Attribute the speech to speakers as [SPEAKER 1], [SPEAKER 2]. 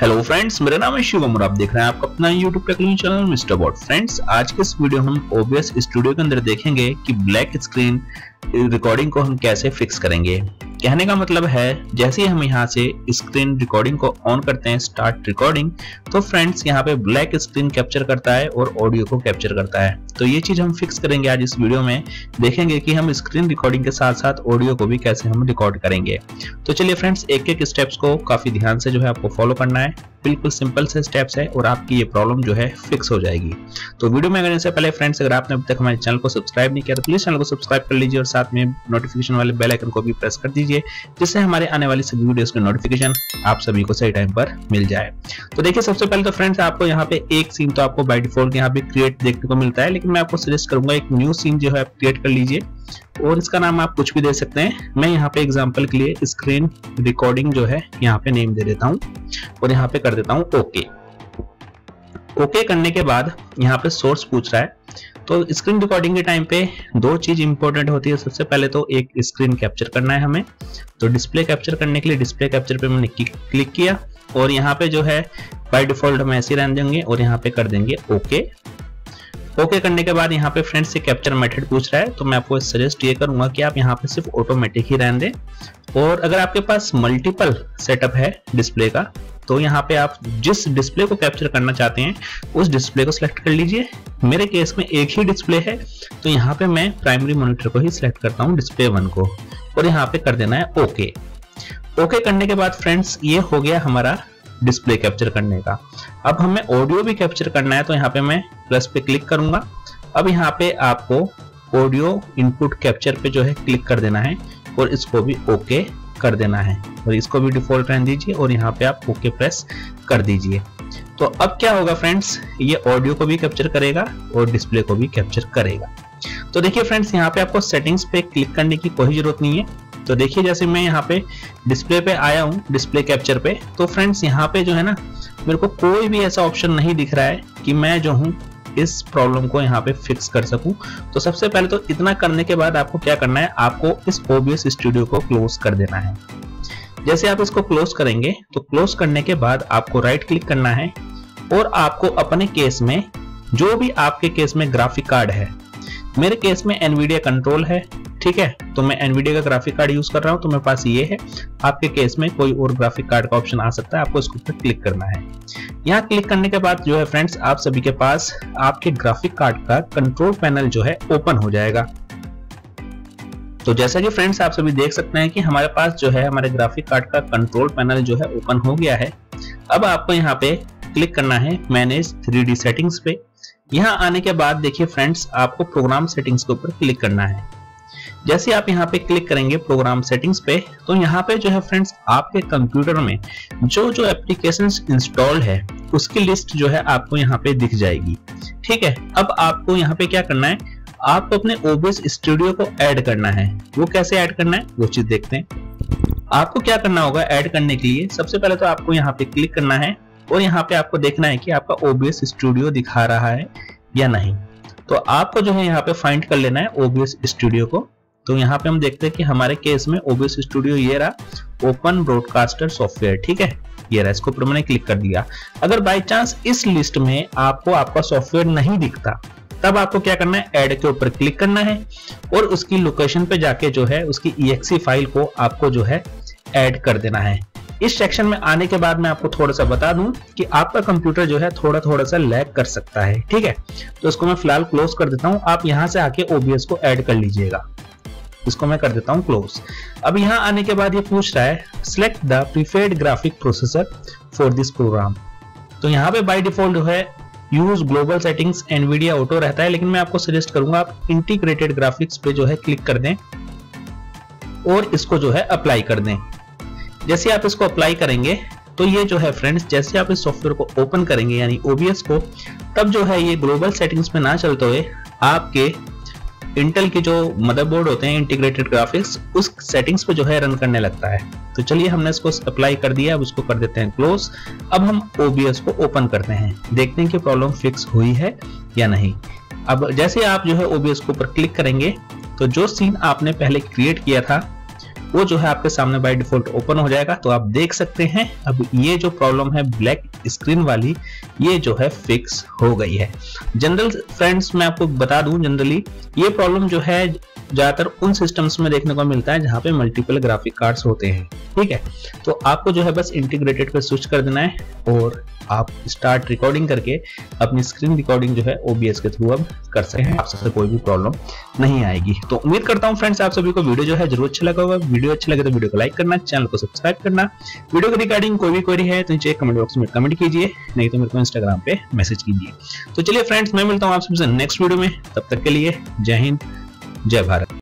[SPEAKER 1] Hello friends मेरा नाम है शिवम और आप देख रहे हैं आपका अपना YouTube technology channel mister bot friends आज के इस वीडियो हम ओबीएस स्टूडियो के अंदर देखेंगे कि ब्लैक स्क्रीन रिकॉर्डिंग को हम कैसे फिक्स करेंगे। कहने का मतलब है, जैसे हम यहाँ से स्क्रीन रिकॉर्डिंग को ऑन करते हैं स्टार्ट रिकॉर्डिंग तो फ्रेंड्स यहाँ पे ब्लैक स्क्रीन कैप्चर करता है और ऑडियो को कैप्चर करता है। तो ये चीज़ हम फिक्स करेंगे आज इस वीडियो में, देखेंगे कि हम स्क्रीन रिकॉर्डिंग के साथ साथ ऑडियो को भी कैसे हम रिकॉर्ड करेंगे। तो चलिए फ्रेंड्स एक एक स्टेप्स को काफ़ी ध्यान से जो है आपको फॉलो करना है। बिल्कुल सिंपल से स्टेप्स है और आपकी ये प्रॉब्लम जो है फिक्स हो जाएगी। तो वीडियो में करने से पहले फ्रेंड्स अगर आपने अभी तक हमारे चैनल को सब्सक्राइब नहीं किया तो प्लीज़ चैनल को सब्सक्राइब कर लीजिए और साथ में नोटिफिकेशन वाले बेल आइकन को भी प्रेस कर दीजिए। जिससे हमारे आने वाली सभी वीडियोस के नोटिफिकेशन आप सभी को सही टाइम पर मिल जाए। तो देखिए, सबसे पहले तो फ्रेंड्स आपको यहाँ पे एक सीन तो आपको बाय डिफ़ॉल्ट यहाँ पे क्रिएट देखने को मिलता है, लेकिन मैं आपको सजेस्ट करूँगा एक न्यू सीन जो है आप क्रिएट कर लीजिए। और इसका नाम आप कुछ भी दे सकते हैं। मैं यहाँ पे एग्जांपल के लिए स्क्रीन रिकॉर्डिंग जो है यहाँ पे नेम दे देता हूँ और यहाँ पे कर देता हूँ ओके ओके करने के बाद यहाँ पे सोर्स पूछ रहा है। तो स्क्रीन रिकॉर्डिंग के टाइम पे दो चीज़ इंपॉर्टेंट होती है। सबसे पहले तो एक स्क्रीन कैप्चर करना है हमें। तो डिस्प्ले कैप्चर करने के लिए डिस्प्ले कैप्चर पे मैंने क्लिक किया और यहाँ पे जो है बाय डिफ़ॉल्ट हम ऐसे रहने देंगे और यहाँ पे कर देंगे ओके ओके करने के बाद यहाँ पे फ्रेंड्स से कैप्चर मेथड पूछ रहा है तो मैं आपको सजेस्ट ये करूँगा कि आप यहाँ पे सिर्फ़ ऑटोमेटिक ही रहने दें। और अगर आपके पास मल्टीपल सेटअप है डिस्प्ले का तो यहाँ पे आप जिस डिस्प्ले को कैप्चर करना चाहते हैं, उस डिस्प्ले को सिलेक्ट कर लीजिए। मेरे केस में एक ही डिस्प्ले है तो यहाँ पे मैं प्राइमरी मॉनिटर को ही सिलेक्ट करता हूँ डिस्प्ले वन को, और यहाँ पे कर देना है ओके ओके करने के बाद फ्रेंड्स ये हो गया हमारा डिस्प्ले कैप्चर करने का। अब हमें ऑडियो भी कैप्चर करना है तो यहाँ पे मैं प्लस पे क्लिक करूँगा। अब यहाँ पे आपको ऑडियो इनपुट कैप्चर पे जो है क्लिक कर देना है और इसको भी ओके कर देना है। और इसको भी डिफ़ॉल्ट रहने दीजिए और यहाँ पे आप ओके प्रेस कर दीजिए। तो अब क्या होगा फ्रेंड्स ये ऑडियो को भी कैप्चर करेगा और डिस्प्ले को भी कैप्चर करेगा। तो देखिए फ्रेंड्स यहाँ पे आपको सेटिंग्स पे क्लिक करने की कोई ज़रूरत नहीं है। तो देखिए, जैसे मैं यहाँ पे डिस्प्ले पे आया हूँ डिस्प्ले कैप्चर पे तो फ्रेंड्स यहाँ पे जो है ना, मेरे को कोई भी ऐसा ऑप्शन नहीं दिख रहा है कि मैं जो हूँ इस प्रॉब्लम को यहाँ पे फिक्स कर सकूँ। तो सबसे पहले तो इतना करने के बाद आपको क्या करना है? आपको इस ओबीएस स्टूडियो को क्लोज कर देना है। जैसे आप इसको क्लोज करेंगे तो क्लोज करने के बाद आपको राइट क्लिक करना है और आपको अपने केस में, जो भी आपके केस में ग्राफिक कार्ड है मेरे केस में एनवीडिया कंट्रोल है, ठीक है? तो मैं एनवीडिया का ग्राफिक कार्ड यूज़ कर रहा हूँ तो मेरे पास ये है। आपके केस में कोई और ग्राफिक कार्ड का ऑप्शन आ सकता है, आपको इसके ऊपर क्लिक करना है। यहाँ क्लिक करने के बाद जो है फ्रेंड्स आप सभी के पास आपके ग्राफिक कार्ड का कंट्रोल पैनल जो है ओपन हो जाएगा। तो जैसा कि फ्रेंड्स आप सभी देख सकते हैं कि हमारे पास जो है, हमारे ग्राफिक कार्ड का कंट्रोल पैनल जो है ओपन हो गया है। अब आपको यहाँ पे क्लिक करना है मैनेज थ्री सेटिंग्स पे। यहाँ आने के बाद देखिए फ्रेंड्स आपको प्रोग्राम सेटिंग्स के ऊपर क्लिक करना है। जैसे आप यहाँ पे क्लिक करेंगे प्रोग्राम सेटिंग्स पे तो यहाँ पे जो है फ्रेंड्स आपके कंप्यूटर में जो जो एप्लीकेशन इंस्टॉल है, उसकी लिस्ट जो है आपको यहाँ पे दिख जाएगी। ठीक है, अब आपको यहाँ पे क्या करना है? आपको अपने ओबीएस स्टूडियो को ऐड करना है। वो कैसे ऐड करना है? वो चीज़ देखते हैं। आपको क्या करना होगा ऐड करने के लिए? सबसे पहले तो आपको यहाँ पे क्लिक करना है। और यहाँ पे आपको देखना है कि आपका OBS स्टूडियो दिखा रहा है या नहीं। तो आपको जो है यहाँ पे फाइंड कर लेना है OBS स्टूडियो को। तो यहाँ पे हम देखते हैं कि हमारे केस में OBS स्टूडियो ये रहा ओपन ब्रॉडकास्टर सॉफ्टवेयर ठीक है? ये रहा, इसको ऊपर मैंने क्लिक कर दिया। अगर बाई चांस इस लिस्ट में आपको आपका सॉफ्टवेयर नहीं दिखता, तब आपको क्या करना है? एड के ऊपर क्लिक करना है और उसकी लोकेशन पे जाके जो है उसकी exe फ़ाइल को आपको जो है ऐड कर देना है। इस सेक्शन में आने के बाद मैं आपको थोड़ा सा बता दूँ कि आपका कंप्यूटर जो है थोड़ा थोड़ा सा लैग कर सकता है, ठीक है? तो इसको मैं फ़िलहाल क्लोज कर देता हूँ। आप यहाँ से आके OBS को ऐड कर लीजिएगा। इसको मैं कर देता हूँ क्लोज अब यहाँ आने के बाद ये पूछ रहा है select the preferred graphic processor for this program तो यहाँ पे बाई डिफ़ॉल्ट है use global settings Nvidia auto रहता है, लेकिन मैं आपको सजेस्ट करूँगा, आप इंटीग्रेटेड ग्राफिक्स पे जो है क्लिक कर दें और इसको जो है अप्लाई कर दें। जैसे आप इसको अप्लाई करेंगे तो ये जो है फ्रेंड्स जैसे आप इस सॉफ्टवेयर को ओपन करेंगे, यानी ओबीएस को, तब जो है ये ग्लोबल सेटिंग्स में ना चलते हुए आपके इंटेल के जो मदरबोर्ड होते हैं इंटीग्रेटेड ग्राफिक्स उस सेटिंग्स पे जो है रन करने लगता है। तो चलिए हमने इसको अप्लाई कर दिया, अब उसको कर देते हैं क्लोज अब हम ओबीएस को ओपन करते हैं। देखते हैं कि प्रॉब्लम फिक्स हुई है या नहीं। अब जैसे आप जो है ओबीएस के ऊपर क्लिक करेंगे तो जो सीन आपने पहले क्रिएट किया था वो जो है आपके सामने बाय डिफ़ॉल्ट ओपन हो जाएगा। तो आप देख सकते हैं, अब ये जो प्रॉब्लम है ब्लैक स्क्रीन वाली, ये जो है फिक्स हो गई है। जनरल फ्रेंड्स मैं आपको बता दूँ जनरली ये प्रॉब्लम जो है ज़्यादातर उन सिस्टम्स में देखने को मिलता है जहाँ पे मल्टीपल ग्राफिक कार्ड्स होते हैं। ठीक है? तो आपको जो है बस इंटीग्रेटेड पर स्विच कर देना है और आप स्टार्ट रिकॉर्डिंग करके अपनी स्क्रीन रिकॉर्डिंग जो है ओबीएस के थ्रू अब कर सकते हैं। आप सबसे कोई भी प्रॉब्लम नहीं आएगी। तो उम्मीद करता हूँ फ्रेंड्स आप सभी को वीडियो जो है ज़रूर अच्छा लगा होगा। वीडियो अच्छा लगे तो वीडियो को लाइक करना चैनल को सब्सक्राइब करना। वीडियो के रिगार्डिंग कोई भी क्वेरी है तो नीचे कमेंट बॉक्स में कमेंट कीजिए, नहीं तो मेरे को इंस्टाग्राम पे मैसेज कीजिए। तो चलिए फ्रेंड्स मैं मिलता हूँ आप सबसे नेक्स्ट वीडियो में। तब तक के लिए जय हिंद, जय भारत।